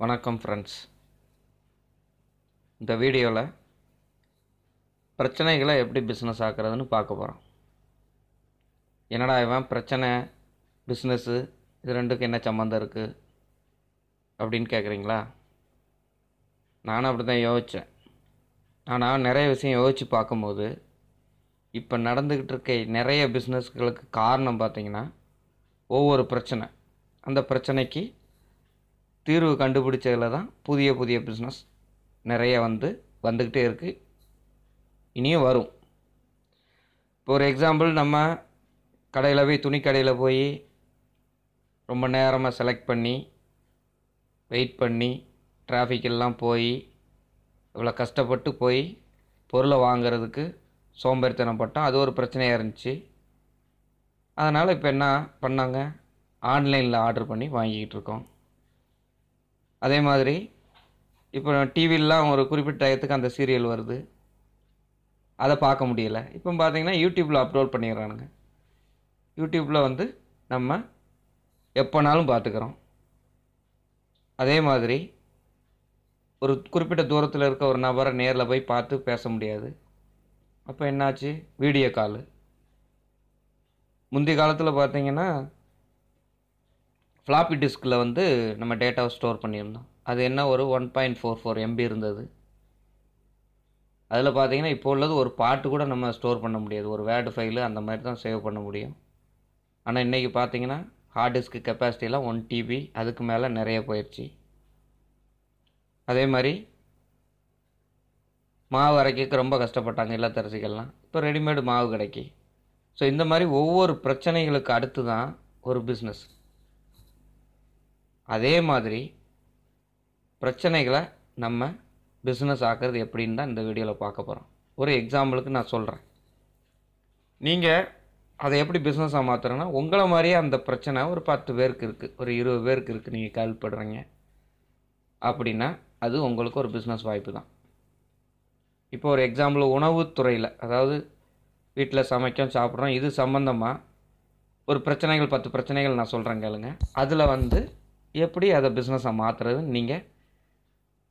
வணக்கம் ஃப்ரெண்ட்ஸ் இந்த வீடியோவில் பிரச்சனைகளை எப்படி பிஸ்னஸ் ஆக்குறதுன்னு பார்க்க போகிறோம் என்னடா இவன் பிரச்சனை? பிஸ்னஸ்ஸு இது ரெண்டுக்கும் என்ன சம்மந்தம் இருக்குது அப்படின்னு கேட்குறீங்களா நானும் அப்படி தான் யோசித்தேன் ஆனால் நிறைய விஷயம் யோசித்து பார்க்கும்போது இப்போ நடந்துக்கிட்டு இருக்க நிறைய பிஸ்னஸ்களுக்கு காரணம் பார்த்தீங்கன்னா ஒவ்வொரு பிரச்சனை. அந்த பிரச்சனைக்கு தீர்வு கண்டுபிடிச்சதில் தான் புதிய புதிய பிஸ்னஸ் நிறைய வந்து வந்துக்கிட்டே இருக்குது இனியும் வரும். இப்போ ஒரு எக்ஸாம்பிள் நம்ம கடையில் போய் துணி கடையில் போய் ரொம்ப நேரமாக செலக்ட் பண்ணி வெயிட் பண்ணி டிராஃபிக்கெல்லாம் போய் இவ்வளோ கஷ்டப்பட்டு போய் பொருளை வாங்குறதுக்கு சோம்பேறித்தனப்பட்டோம் அது ஒரு பிரச்சனையாக இருந்துச்சு. அதனால் இப்போ என்ன பண்ணாங்க? ஆன்லைனில் ஆர்டர் பண்ணி வாங்கிக்கிட்டு இருக்கோம். அதே மாதிரி இப்போ டிவிலலாம் ஒரு குறிப்பிட்ட டயத்துக்கு அந்த சீரியல் வருது. அதை பார்க்க முடியல. இப்போ பார்த்தீங்கன்னா யூடியூப்பில் அப்லோட் பண்ணிடுறானுங்க. யூடியூப்பில் வந்து நம்ம எப்போனாலும் பார்த்துக்கிறோம் அதே மாதிரி ஒரு குறிப்பிட்ட தூரத்தில் இருக்க ஒரு நபரை நேரில் போய் பார்த்து பேச முடியாது. அப்போ என்னாச்சு? Video call. முந்தைய காலத்தில் பார்த்தீங்கன்னா ஃப்ளாப்பி டிஸ்கில் வந்து நம்ம டேட்டாவை ஸ்டோர் பண்ணியிருந்தோம். அது என்ன ஒரு one point four four MB இருந்தது. அதில் பார்த்தீங்கன்னா இப்போ உள்ளது ஒரு பாட்டு கூட நம்ம ஸ்டோர் பண்ண முடியாது. ஒரு வேர்டு ஃபைலு அந்த மாதிரி தான் சேவ் பண்ண முடியும். ஆனால் இன்றைக்கி பார்த்தீங்கன்னா ஹார்ட் டிஸ்க்கு கெப்பாசிட்டிலாம் ஒன் டிபி அதுக்கு மேலே நிறைய போயிடுச்சு அதே மாதிரி மாவு அரைக்க ரொம்ப கஷ்டப்பட்டாங்க இல்லத்தரசிகள்லாம். இப்போ ரெடிமேடு மாவு கிடைக்கி. ஸோ இந்த மாதிரி ஒவ்வொரு பிரச்சனைகளுக்கு அடுத்து தான் ஒரு பிஸ்னஸ் அதே மாதிரி பிரச்சனைகளை நம்ம பிஸ்னஸ் ஆக்குறது எப்படின்னு தான் இந்த வீடியோவில் பார்க்க போகிறோம் ஒரு எக்ஸாம்பிளுக்கு நான் சொல்கிறேன் நீங்கள் அதை எப்படி பிஸ்னஸாக மாற்றுறேன்னா உங்களை மாதிரியே அந்த பிரச்சனை ஒரு பத்து பேருக்கு இருக்குது ஒரு இருபது பேருக்கு இருக்குது நீங்கள் கேள்விப்படுறீங்க அப்படின்னா அது உங்களுக்கு ஒரு பிஸ்னஸ் வாய்ப்பு தான். இப்போ ஒரு எக்ஸாம்பிள் உணவுத்துறையில் அதாவது வீட்டில் சமைக்கும் சாப்பிட்றோம் இது சம்மந்தமாக ஒரு பிரச்சனைகள் பத்து பிரச்சனைகள் நான் சொல்கிறேன் கேளுங்க. அதில் வந்து எப்படி அதை பிஸ்னஸாக மாற்றுறதுன்னு நீங்கள்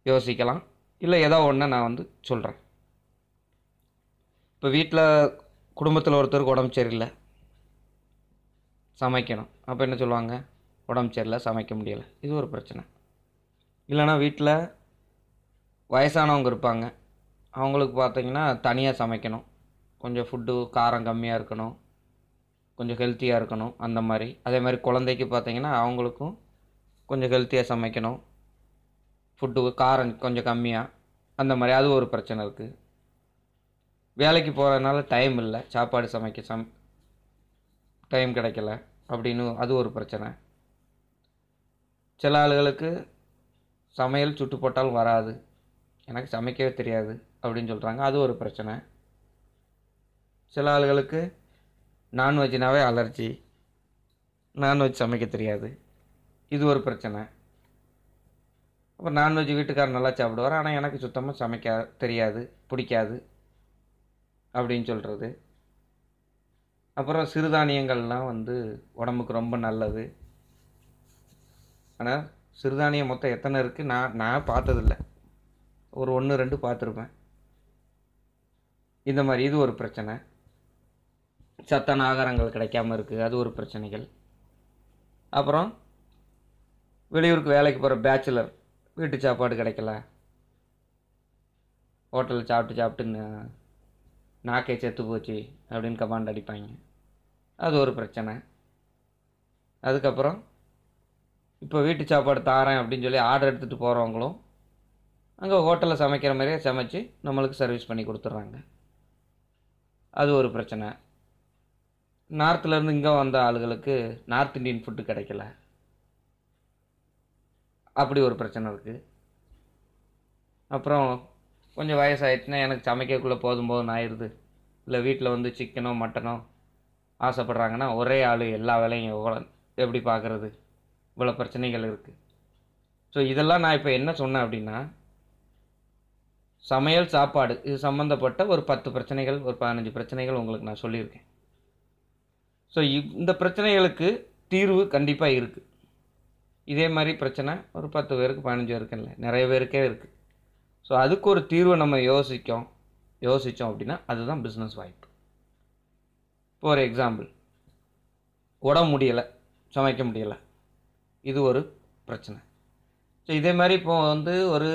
யோசிக்கலாம். இல்லை ஏதோ ஒன்று நான் வந்து சொல்கிறேன் இப்போ வீட்டில் குடும்பத்தில் ஒருத்தருக்கு உடம்பு சரியில்லை. சமைக்கணும். அப்போ என்ன சொல்லுவாங்க? உடம்பு சரியில்லை சமைக்க முடியலை. இது ஒரு பிரச்சனை. இல்லைன்னா வீட்டில் வயசானவங்க இருப்பாங்க. அவங்களுக்கு பார்த்திங்கன்னா தனியாக சமைக்கணும். கொஞ்சம் ஃபுட்டு காரம் கம்மியாக இருக்கணும். கொஞ்சம் ஹெல்த்தியாக இருக்கணும். அந்த மாதிரி. அதே மாதிரி குழந்தைக்கு பார்த்தீங்கன்னா அவங்களுக்கும் கொஞ்சம் ஹெல்த்தியாக சமைக்கணும். ஃபுட்டு காரம் கொஞ்சம் கம்மியாக அந்த மாதிரி அது ஒரு பிரச்சனை இருக்குது வேலைக்கு போகிறதுனால டைம் இல்லை. சாப்பாடு சமைக்க சம் டைம் கிடைக்கல. அப்படின்னு அது ஒரு பிரச்சனை. சில ஆளுகளுக்கு சமையல் சுட்டு போட்டாலும் வராது. எனக்கு சமைக்கவே தெரியாது அப்படின்னு சொல்கிறாங்க அது ஒரு பிரச்சனை. சில ஆளுகளுக்கு நான்வெஜ்னாவே அலர்ஜி நான்வெஜ் சமைக்க தெரியாது. இது ஒரு பிரச்சனை. அப்புறம் நான்வெஜ் வீட்டுக்காரர் நல்லா சாப்பிடுவார். ஆனால் எனக்கு சுத்தமாக சமைக்க தெரியாது பிடிக்காது அப்படின்னு சொல்கிறது அப்புறம் சிறுதானியங்கள்லாம் வந்து உடம்புக்கு ரொம்ப நல்லது. ஆனால் சிறுதானியம் மொத்தம் எத்தனை இருக்குது நான் நான் பார்த்ததில்ல. ஒரு ஒன்று ரெண்டு பார்த்துருப்பேன். இந்த மாதிரி இது ஒரு பிரச்சனை. சத்தான ஆகாரங்கள் கிடைக்காம இருக்குது அது ஒரு பிரச்சனைகள். அப்புறம் வெளியூருக்கு வேலைக்கு போகிற பேச்சுலர் வீட்டு சாப்பாடு கிடைக்கல. ஹோட்டலில் சாப்பிட்டு சாப்பிட்டு நாக்கே செத்து போச்சு அப்படின்னு கமாண்ட் அடிப்பாங்க. அது ஒரு பிரச்சனை. அதுக்கப்புறம் இப்போ வீட்டு சாப்பாடு தாரேன் அப்படின்னு சொல்லி ஆர்டர் எடுத்துகிட்டு போகிறவங்களும் அங்கே ஹோட்டலில் சமைக்கிற மாதிரியே சமைச்சு நம்மளுக்கு சர்வீஸ் பண்ணி கொடுத்துட்றாங்க அது ஒரு பிரச்சனை. நார்த்துலேருந்து இங்கே வந்த ஆளுகளுக்கு நார்த் இண்டியன் ஃபுட்டு கிடைக்கல. அப்படி ஒரு பிரச்சனை இருக்குது அப்புறம் கொஞ்சம் வயசாகிடுச்சுன்னா எனக்கு சமைக்கக்குள்ளே போதும் போதும் ஆயிடுது இல்லை வீட்டில் வந்து சிக்கனோ மட்டனோ ஆசைப்பட்றாங்கன்னா ஒரே ஆள் எல்லா வேலையும் எவ்வளோ எப்படி பார்க்குறது இவ்வளோ பிரச்சனைகள் இருக்குது ஸோ இதெல்லாம் நான் இப்போ என்ன சொன்னேன் அப்படின்னா சமையல் சாப்பாடு இது சம்மந்தப்பட்ட ஒரு பத்து பிரச்சனைகள் ஒரு பதினஞ்சு பிரச்சனைகள் உங்களுக்கு நான் சொல்லியிருக்கேன். ஸோ இந்த பிரச்சனைகளுக்கு தீர்வு கண்டிப்பாக இருக்குது இதே மாதிரி பிரச்சனை ஒரு பத்து பேருக்கு பதினஞ்சு பேருக்கு இல்லை. நிறைய பேருக்கே இருக்குது ஸோ அதுக்கு ஒரு தீர்வை நம்ம யோசிக்கோம். யோசித்தோம் அப்படின்னா அதுதான் பிஸ்னஸ் வாய்ப்பு. இப்போ ஒரு எக்ஸாம்பிள் உடம்பு முடியலை. சமைக்க முடியலை. இது ஒரு பிரச்சனை. ஸோ இதே மாதிரி இப்போ வந்து ஒரு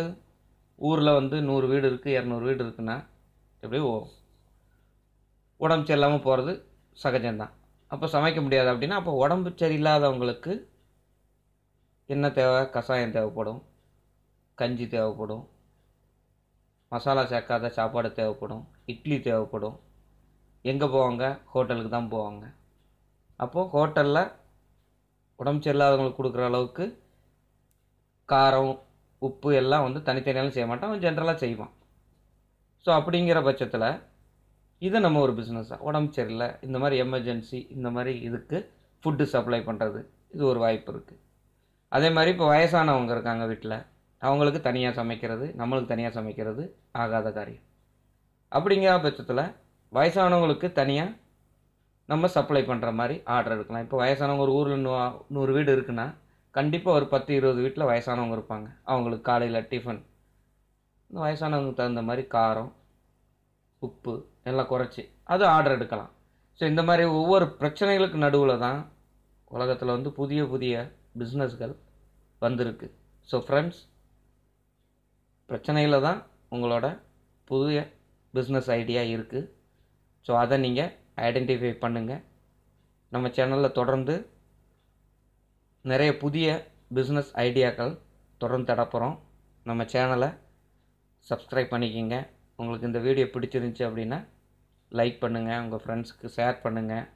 ஊரில் வந்து நூறு வீடு இருக்குது இரநூறு வீடு இருக்குன்னா எப்படி ஓ உடம்பு சரியில்லாமல் போகிறது சகஜம்தான். அப்போ சமைக்க முடியாது அப்படின்னா அப்போ உடம்பு சரியில்லாதவங்களுக்கு என்ன தேவை? கஷாயம் தேவைப்படும். கஞ்சி தேவைப்படும். மசாலா சேர்க்காத சாப்பாடு தேவைப்படும். இட்லி தேவைப்படும். எங்கே போவாங்க? ஹோட்டலுக்கு தான் போவாங்க. அப்போது ஹோட்டலில் உடம்பு சரியில்லாதவங்களுக்கு கொடுக்குற அளவுக்கு காரம் உப்பு எல்லாம் வந்து தனித்தனியாலும் செய்ய மாட்டான். அவன் ஜென்ரலாக செய்வான். ஸோ அப்படிங்கிற பட்சத்தில் இதை நம்ம ஒரு பிஸ்னஸாக உடம்பு சரியில்லை இந்த மாதிரி எமர்ஜென்சி இந்த மாதிரி இதுக்கு ஃபுட்டு சப்ளை பண்ணுறது இது ஒரு வாய்ப்பு இருக்குது அதே மாதிரி இப்போ வயசானவங்க இருக்காங்க வீட்டில் அவங்களுக்கு தனியாக சமைக்கிறது நம்மளுக்கு தனியாக சமைக்கிறது ஆகாத காரியம். அப்படிங்கிற பட்சத்தில் வயசானவங்களுக்கு தனியாக நம்ம சப்ளை பண்ணுற மாதிரி ஆர்டர் எடுக்கலாம். இப்போ வயசானவங்க ஒரு ஊரில் நூ நூறு வீடு இருக்குன்னா கண்டிப்பாக ஒரு பத்து இருபது வீட்டில் வயசானவங்க இருப்பாங்க. அவங்களுக்கு காலையில் டிஃபன் இந்த வயசானவங்களுக்கு தகுந்த மாதிரி காரம் உப்பு எல்லாம் குறைச்சி அது ஆர்டர் எடுக்கலாம். ஸோ இந்த மாதிரி ஒவ்வொரு பிரச்சனைகளுக்கு நடுவில் தான் உலகத்தில் வந்து புதிய புதிய பிஸ்னஸ்கள் வந்திருக்கு. ஸோ ஃப்ரெண்ட்ஸ் பிரச்சனையில் தான் உங்களோட புதிய பிஸ்னஸ் ஐடியா இருக்குது ஸோ அதை நீங்கள் ஐடென்டிஃபை பண்ணுங்கள் நம்ம சேனலில் தொடர்ந்து நிறைய புதிய பிஸ்னஸ் ஐடியாக்கள் தொடர்ந்து தடப்புகிறோம் நம்ம சேனலை சப்ஸ்கிரைப் பண்ணிக்கிங்க. உங்களுக்கு இந்த வீடியோ பிடிச்சிருந்துச்சி அப்படின்னா லைக் பண்ணுங்கள் உங்கள் ஃப்ரெண்ட்ஸுக்கு ஷேர் பண்ணுங்கள்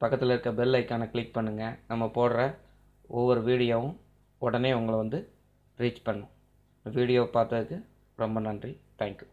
பக்கத்தில் இருக்க பெல் ஐக்கானை கிளிக் பண்ணுங்கள் நம்ம போடுற ஒவ்வொரு வீடியோவும் உடனே உங்களை வந்து ரீச் பண்ணும். வீடியோ பார்த்ததுக்கு ரொம்ப நன்றி. தேங்க்யூ